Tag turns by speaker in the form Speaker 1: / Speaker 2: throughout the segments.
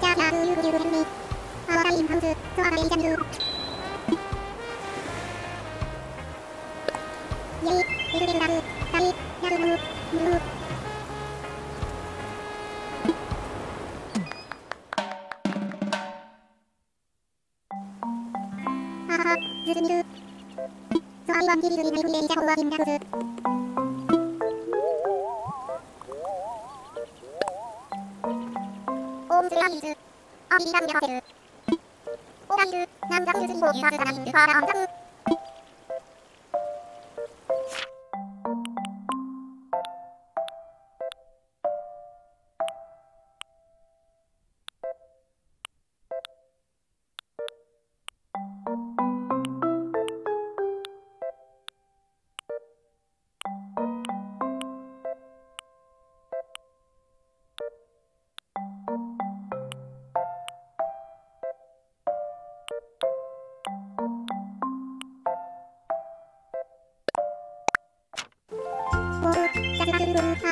Speaker 1: んじゃやるゆるゆるに。あわらいんはず、とあらいじゃぬる。ゆい、ゆるゆるらる、たい、やるぬる、ぬる。あは、ずずみる。そあいわんぎり。ビーダムでハセル。オライル、ナンザムズリーギハズダナンルファーランザ。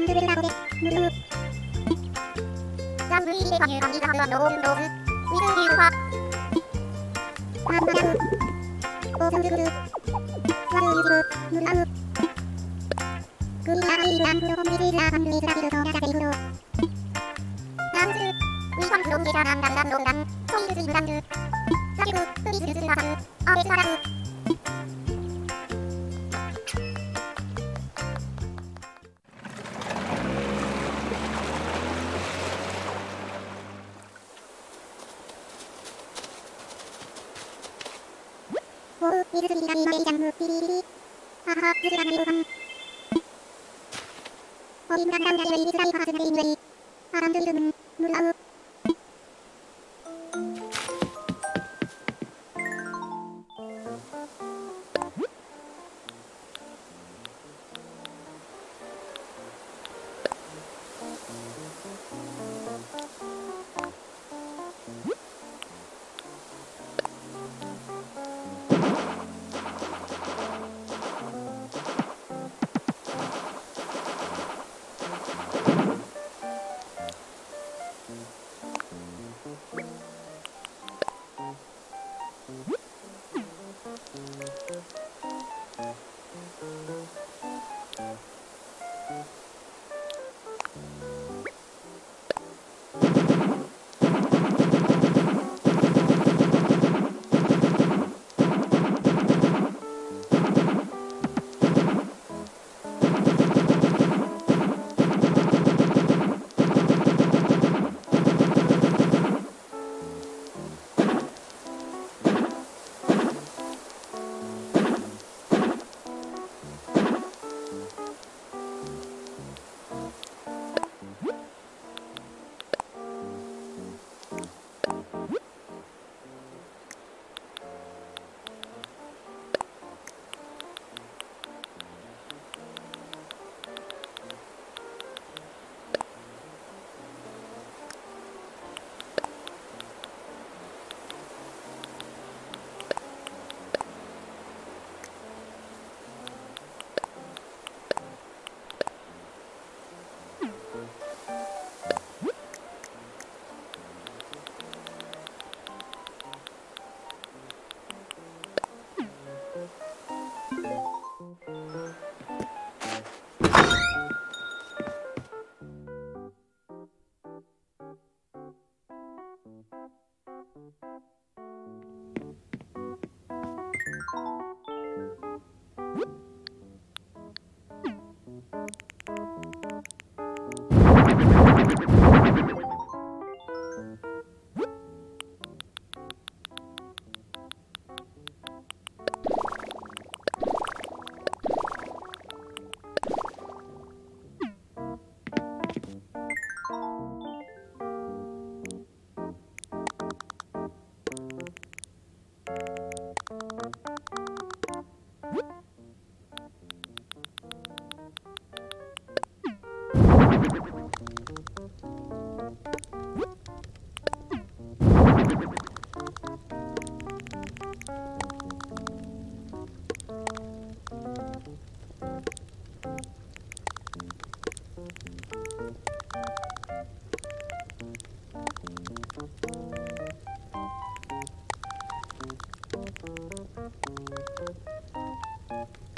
Speaker 1: ンドゥルラゴで。ムル。ザンブイファニューカザンードーズ。ウィユーファ。ム。オーンズグル。ワルユズ。ムム。グリアイランロコランイビル。ダンズ。ウィファンロンランダンダンドンダン。ソイズイダン。ザビル、リズズラ。アベラ。を水釣りが今いいじゃん。ビビビビ。はは、ずらがりご飯。おいんがんがんがり水がいはずがりぬえい。あらんずいるむん。むらう。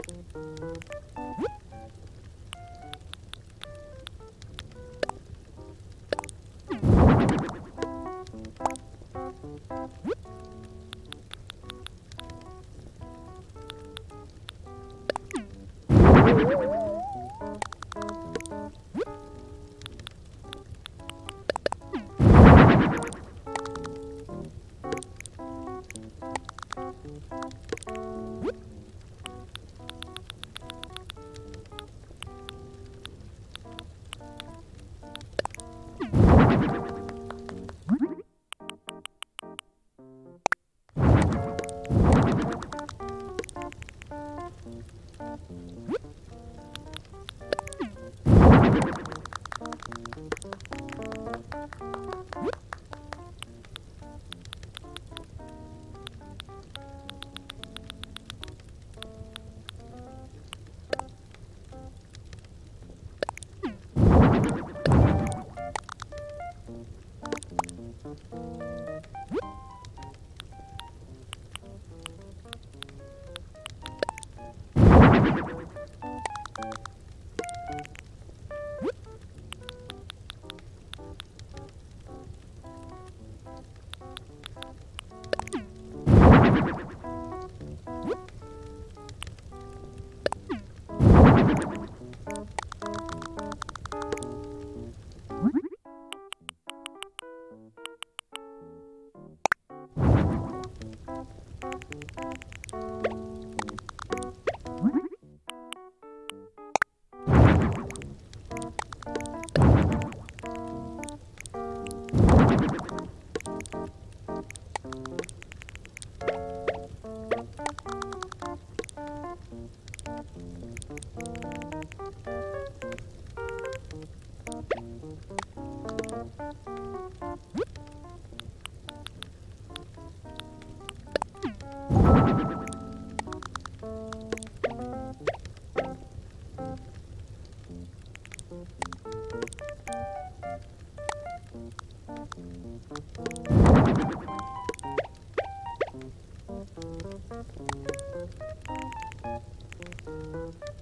Speaker 1: Woo! Thank you.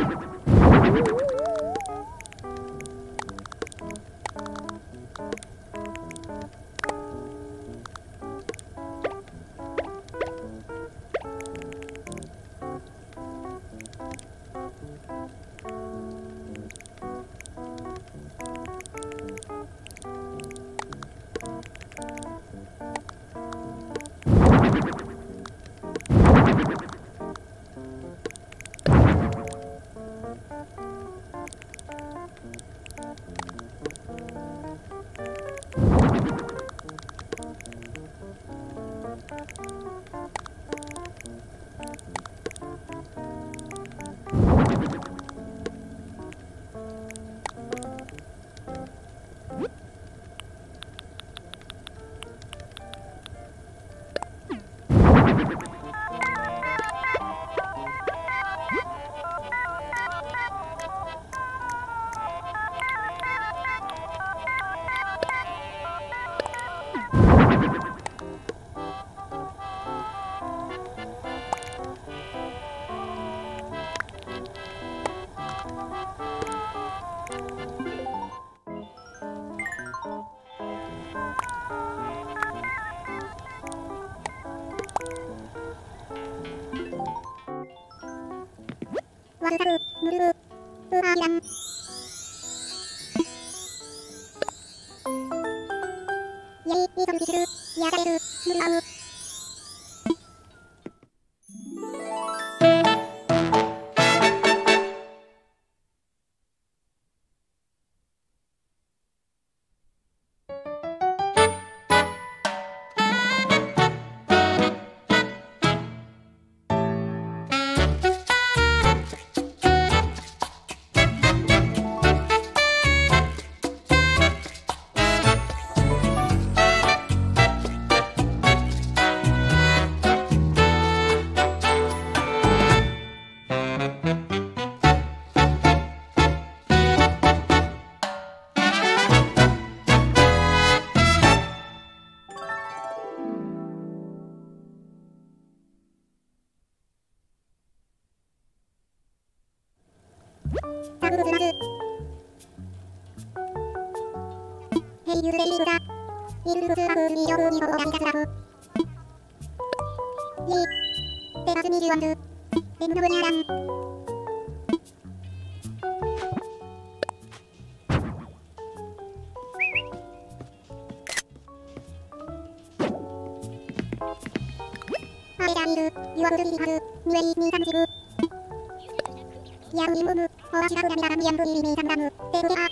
Speaker 1: you Baru baru kelahiran. Yei, itu bisu, ya kayu, murau. ヘイユーレイルガイルルズラフリヨフニホラミカスラフリテバスミリュアンズベムノブニャランアレジャミルユアブルリリハルヌエイミータムジブヤウリムムホワシラフラミララミヤンブリミータムダムテブレア